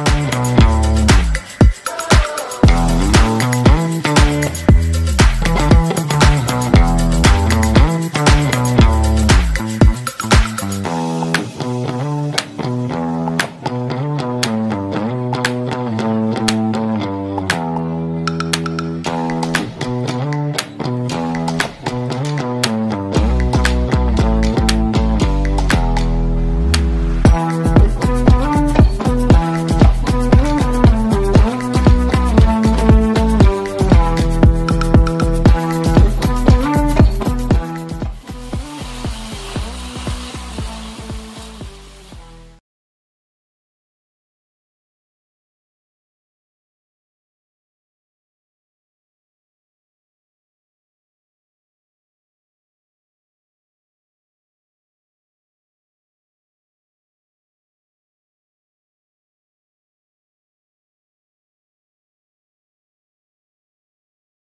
Música